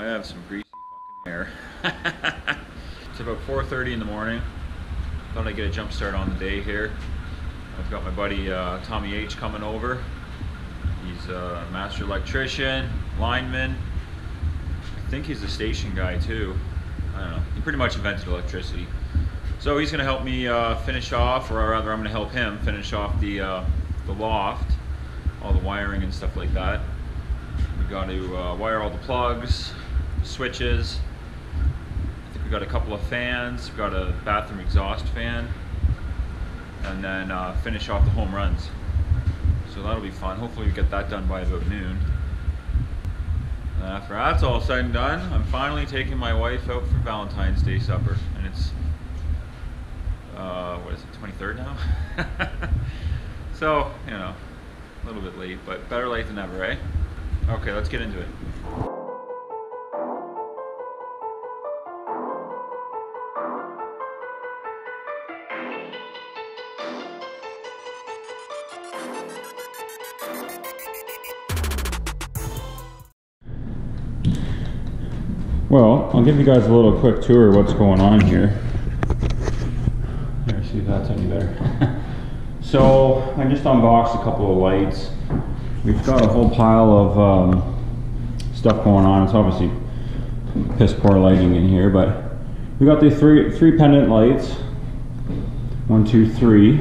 I have some greasy fucking hair. it's about 4.30 in the morning. Thought I'd get a jump start on the day here. I've got my buddy uh, Tommy H coming over. He's a master electrician, lineman. I think he's a station guy too. I don't know. He pretty much invented electricity. So he's gonna help me uh, finish off, or rather I'm gonna help him finish off the, uh, the loft, all the wiring and stuff like that. We've got to uh, wire all the plugs, switches. I think we got a couple of fans. We've got a bathroom exhaust fan. And then uh, finish off the home runs. So that'll be fun. Hopefully we get that done by about noon. After that's all said and done, I'm finally taking my wife out for Valentine's Day supper. And it's, uh, what is it, 23rd now? so, you know, a little bit late, but better late than never, eh? Okay, let's get into it. Well, I'll give you guys a little quick tour of what's going on here. Here, see if that's any better. so, I just unboxed a couple of lights. We've got a whole pile of um, stuff going on. It's obviously piss poor lighting in here, but we got the three three pendant lights. One, two, three.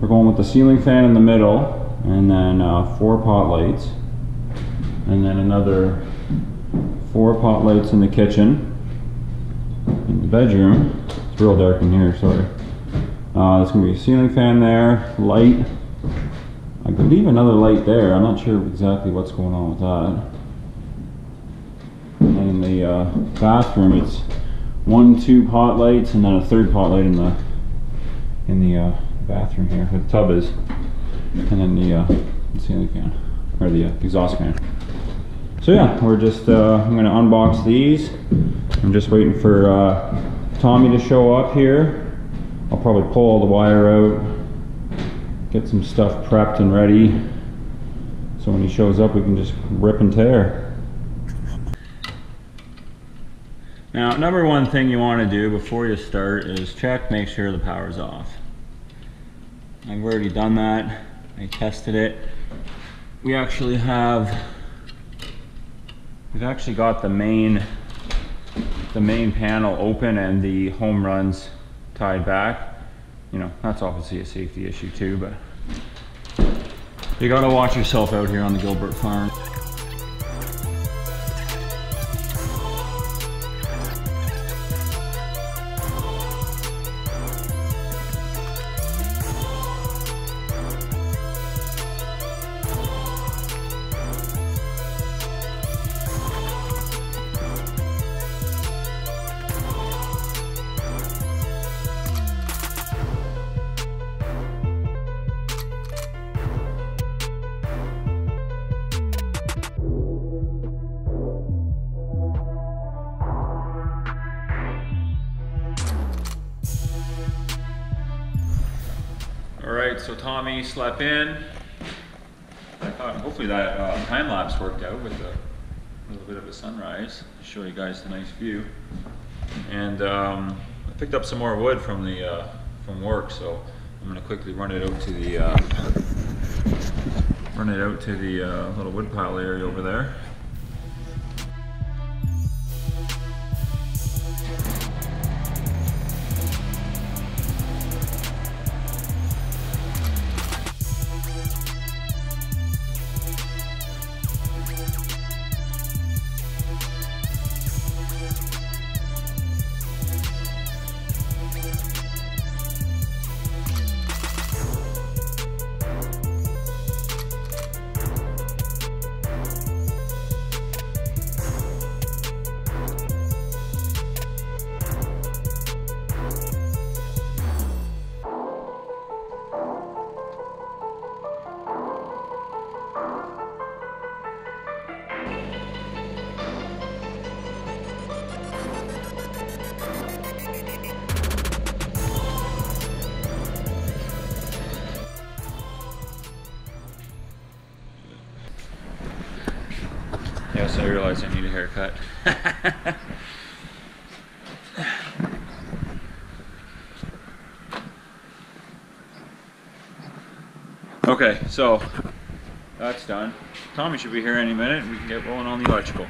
We're going with the ceiling fan in the middle, and then uh, four pot lights, and then another four pot lights in the kitchen. In the bedroom, it's real dark in here. Sorry. Uh, there's gonna be a ceiling fan there, light. I believe another light there. I'm not sure exactly what's going on with that. And in the uh, bathroom, it's one, two pot lights, and then a third pot light in the in the uh, bathroom here. Where the tub is, and then the uh, ceiling fan or the uh, exhaust fan. So yeah, we're just uh, I'm gonna unbox these. I'm just waiting for uh, Tommy to show up here. I'll probably pull all the wire out get some stuff prepped and ready so when he shows up we can just rip and tear. Now number one thing you want to do before you start is check make sure the power's off. I've already done that. I tested it. We actually have we've actually got the main the main panel open and the home runs tied back you know, that's obviously a safety issue too, but you gotta watch yourself out here on the Gilbert farm. All right, so Tommy slept in. I thought hopefully that uh, time lapse worked out with a little bit of a sunrise. Show you guys the nice view. And um, I picked up some more wood from the uh, from work, so I'm gonna quickly run it out to the uh, run it out to the uh, little wood pile area over there. I realize I need a haircut. okay, so that's done. Tommy should be here any minute. And we can get rolling on the electrical.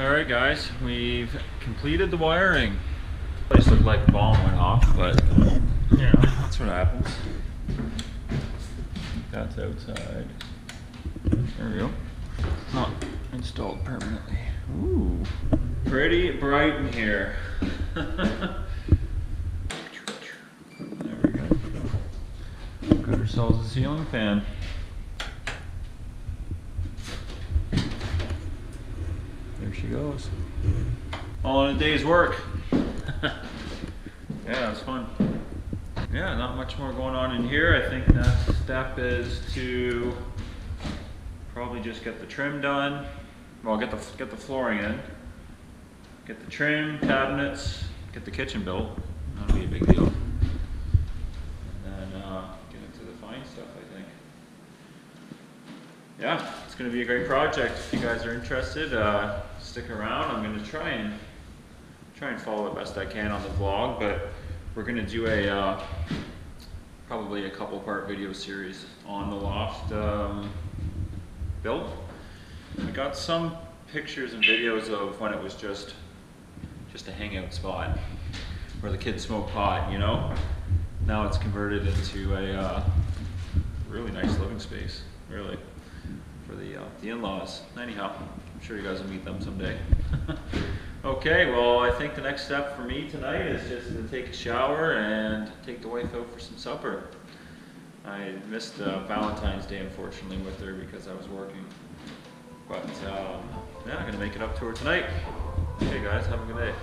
Alright guys, we've completed the wiring. Place looked like the bomb went off, but yeah, that's what happens. That's outside. There we go. Not installed permanently. Ooh. Pretty bright in here. there we go. Got ourselves a ceiling fan. She goes. All in a day's work. yeah, it's fun. Yeah, not much more going on in here. I think next step is to probably just get the trim done. Well, get the get the flooring in, get the trim, cabinets, get the kitchen built. That'll be a big deal. And then uh, get into the fine stuff. I think. Yeah, it's going to be a great project. If you guys are interested, uh, stick around. I'm going to try and try and follow the best I can on the vlog, but we're going to do a uh, probably a couple part video series on the loft um, build. I got some pictures and videos of when it was just just a hangout spot where the kids smoke pot, you know. Now it's converted into a uh, really nice living space, really, for the uh, the in-laws. Anyhow, I'm sure you guys will meet them someday. okay, well, I think the next step for me tonight is just to take a shower and take the wife out for some supper. I missed uh, Valentine's Day, unfortunately, with her because I was working. But um, yeah, I'm gonna make it up to her tonight. Okay, guys, have a good day.